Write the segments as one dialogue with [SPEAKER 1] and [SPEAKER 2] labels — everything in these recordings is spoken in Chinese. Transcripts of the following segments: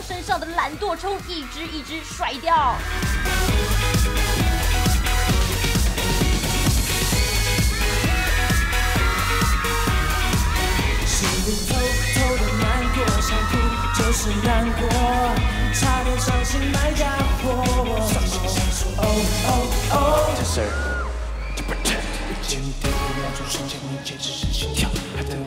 [SPEAKER 1] 将身上的懒惰虫一只一只甩掉。
[SPEAKER 2] 心里偷偷的难过，想哭就是难过，差点伤心买假货。哦哦哦，
[SPEAKER 3] 这事儿就不真。见你第一秒钟瞬间，心跳，害得我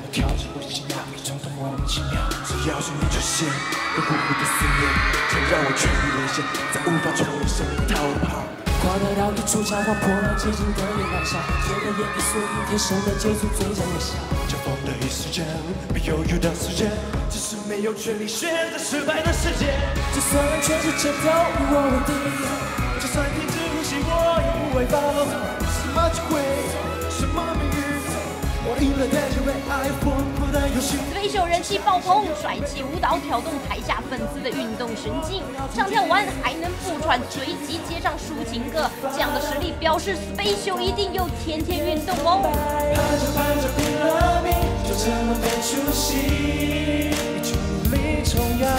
[SPEAKER 3] 莫名其妙。只要是你出现，会呼呼的思念，曾让我全力连线，再无法从你身边逃跑。
[SPEAKER 2] 挂得到一出枪花，破了接近的夜晚上，谁的眼底锁定天生的接触，嘴角微笑。
[SPEAKER 3] 交锋的一瞬间，没有犹豫的时间，只是没有权利选择失败的世界。
[SPEAKER 2] 就算全世界都以我为敌，
[SPEAKER 3] 就算停止呼吸，我也不会放。什么机会，什么命运，我赢了，但却被爱疯狂的游戏。
[SPEAKER 1] 飞秀人气爆棚，帅气舞蹈挑动台下粉丝的运动神经，唱跳完还能不喘，随即接上抒情歌，这样的实力表示 Space 秀一定又天天运动哦。
[SPEAKER 3] 盼着盼着拼了命，就这么没出息，无力重扬。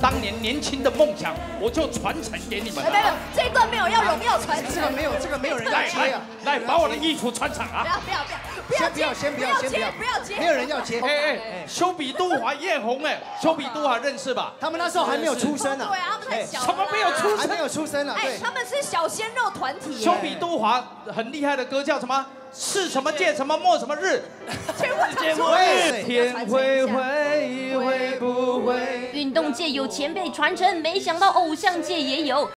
[SPEAKER 4] 当年年轻的梦想，我就传承给你们。
[SPEAKER 5] 没有，这一段没有要荣耀传承，
[SPEAKER 6] 这个没有，这个没有人要
[SPEAKER 4] 来来！来，把我的衣服穿上啊！
[SPEAKER 5] 不要不要不要
[SPEAKER 6] 先不要，先不要，先
[SPEAKER 5] 接，不
[SPEAKER 6] 不要，
[SPEAKER 5] 不要接，
[SPEAKER 6] 没有人要接。
[SPEAKER 4] 哎哎，修比杜华艳红哎，修比杜华认识吧？
[SPEAKER 6] 他们那时候还没有出生呢
[SPEAKER 5] 对，啊，他们太小
[SPEAKER 4] 什么没有出生
[SPEAKER 6] 还没有出生呢。
[SPEAKER 5] 哎
[SPEAKER 6] 对，，
[SPEAKER 5] 他们是小鲜肉团体耶，
[SPEAKER 4] 修比杜华很厉害的歌叫什么？是什么界什么末什么日？天会会会不会？
[SPEAKER 1] 运动界有前辈传承，没想到偶像界也有。